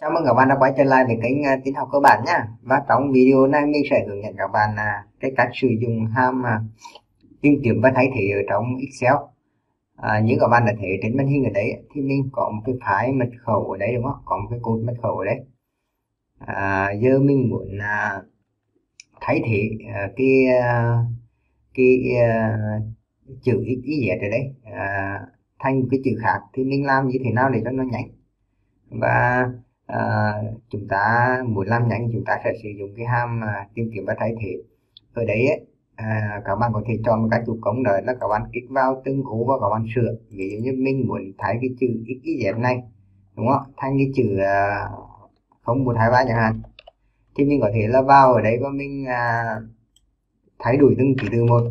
Chào mừng các bạn đã quay trở lại với kênh à, tin học cơ bản nhé Và trong video này mình sẽ hướng dẫn các bạn à, cái cách sử dụng hàm à, tìm kiếm và thay thế ở trong Excel. À, Như các bạn đã thấy trên màn hình ở đấy thì mình có một cái phái mật khẩu ở đấy đúng không? Có một cái cột mật khẩu ở đấy à, Giờ mình muốn à, thay thế à, cái cái à, chữ XYZ y, ở đấy à, thành một cái chữ khác. Thì mình làm như thế nào để cho nó nhanh? Và à, chúng ta muốn làm nhanh chúng ta sẽ sử dụng cái ham à, tìm kiếm và thay thế. Ở đấy ấy, à, các bạn có thể chọn một cái chủ công đó là các bạn kích vào từng ô và các bạn sửa. Ví dụ như mình muốn thay cái chữ x y này đúng không? Thành cái chữ à, không một hai ba chẳng hạn. Thì mình có thể là vào ở đấy và mình à, thay đổi từng ký từ một.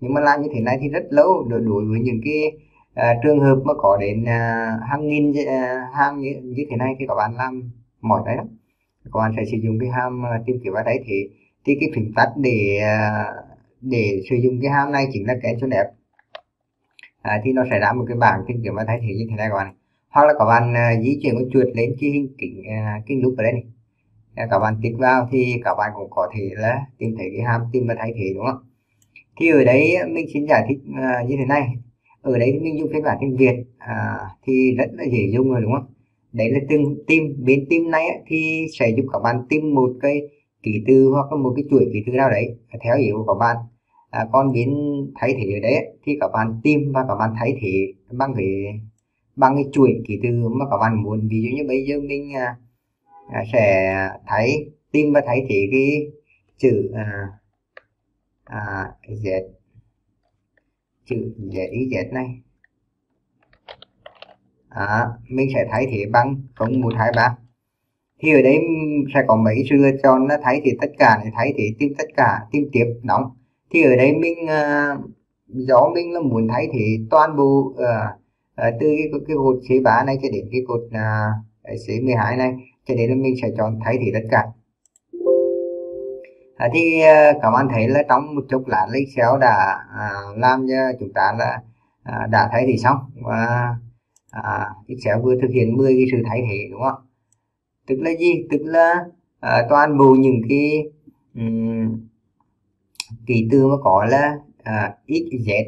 Nhưng mà làm như thế này thì rất lâu đối với những cái à, trường hợp mà có đến à, hàng nghìn à, ham như, như thế này thì các bạn làm mỏi đấy đó. Các bạn sẽ sử dụng cái ham à, tìm kiếm vào đấy thì thì cái phím tắt để à, để sử dụng cái ham này chính là cái chốt đẹp. À, thì nó sẽ ra một cái bảng tìm kiếm và thay thế như thế này các bạn hoặc là các bạn à, di chuyển con chuột lên cái hình kính à, kính nút ở đây này. À, các bạn tích vào thì các bạn cũng có thể là tìm thấy cái ham tìm và thay thế đúng không? Thì ở đấy mình xin giải thích à, như thế này ở đấy mình dùng phiên bản tiếng Việt à, thì rất là dễ dùng rồi đúng không? Đấy là từng tìm bên tim này ấy, thì sẽ giúp các bạn tìm một cái ký từ hoặc là một cái chuỗi ký từ nào đấy theo ý của các bạn. À, còn biến thay thế ở đấy thì các bạn tìm và các bạn thay thế bằng cái bằng cái chuỗi ký từ mà các bạn muốn. Ví dụ như bây giờ mình à, à, sẽ thấy tìm và thay thế cái chữ à, à, z chữ dễ y z này. À, mình sẽ thay thế bằng 0123 thì ở đây sẽ có mấy sự lựa chọn là thay thế tất cả này thay thế tìm tất cả tìm tiếp đóng thì ở đây mình uh, do mình là muốn thay thế toàn bộ uh, uh, từ cái, cái cột C3 này cho đến cái cột uh, C12 này cho nên là mình sẽ chọn thay thế tất cả à, thì ờ, các bạn thấy là trong một chốc lát Excel đã à, làm cho chúng ta là à, đã thay thì xong. Và à, Excel vừa thực hiện 10 cái sự thay thế đúng không? Tức là gì? Tức là à, toàn bộ những cái um, ký từ mà có là à, x z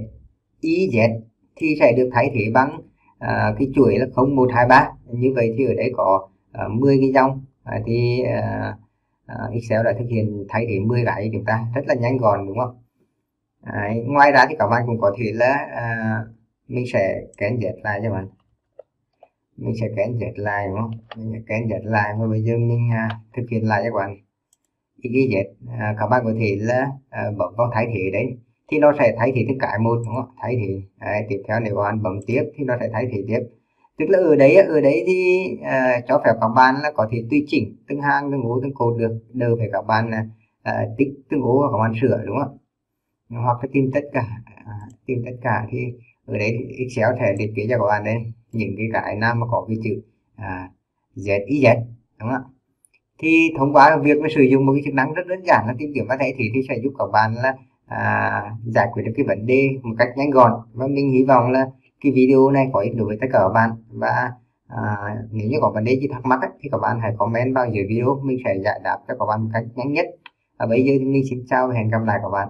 y z thì sẽ được thay thế bằng à, cái chuỗi là 0123 như vậy thì ở đây có à, 10 cái dòng. À, thì à, Excel đã thực hiện thay thế 10 cái cho chúng ta rất là nhanh gọn đúng không? Đấy. ngoài ra thì các bạn cũng có thể là à, mình sẽ kén dệt lại cho bạn. Mình sẽ kén dệt lại đúng không? Mình sẽ kén dệt lại và bây giờ mình à, thực hiện lại các bạn. Cái dệt à, các bạn có thể là à, bấm vào thay thế đấy. Thì nó sẽ thay thế tất cả một đúng không? Thay thế. Đấy, tiếp theo nếu bạn bấm tiếp thì nó sẽ thay thế tiếp tức là ở đấy ở đấy thì uh, cho phép các bạn là có thể tùy chỉnh từng hàng từng ô từng cột được. Đều phải các bạn uh, tích từng ô và các bạn sửa đúng không? Hoặc là tìm tất cả uh, tìm tất cả thì ở đấy Excel sẽ liệt kê cho các bạn đây những cái cái nào mà có cái chữ uh, Z Y Z đúng không? Ạ thì thông qua việc mà sử dụng một cái chức năng rất đơn giản là tìm kiếm và thay thế thì sẽ giúp các bạn là à, giải quyết được cái vấn đề một cách nhanh gọn. Và mình hy vọng là cái video này có ích đối với tất cả các bạn. Và à, nếu như có vấn đề gì thắc mắc ấy, thì các bạn hãy comment vào dưới video. Mình sẽ giải đáp cho các bạn một cách nhanh nhất. Và bây giờ thì mình xin chào và hẹn gặp lại các bạn.